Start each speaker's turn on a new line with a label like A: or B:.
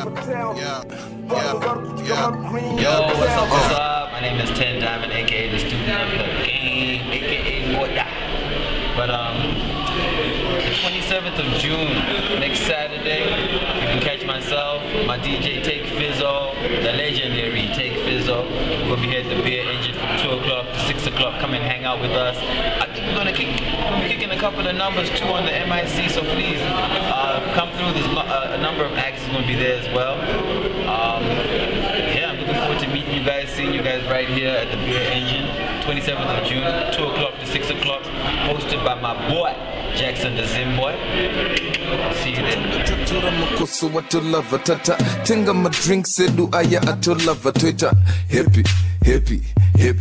A: Yeah, yeah, yeah.
B: Yo, what's up, what's up? My name is Tehn Diamond, aka the student of the game, aka Moya. But um, the 27th of June, next Saturday, you can catch myself, my DJ Take Fizzle, the legendary Take Fizzle. We'll be here at the Beer Engine from 2 o'clock to 6 o'clock. Come and hang out with us. I think we're gonna kick, we're kicking a couple of numbers too on the MIC, so please come through. There's uh, a number of acts is gonna be there as well. Um, yeah, I'm looking forward to meeting you guys, seeing you guys right here at the Beer Engine, 27th of June, 2 o'clock to 6 o'clock, hosted by my boy, Jackson de Zimboy. See you
C: twita happy happy happy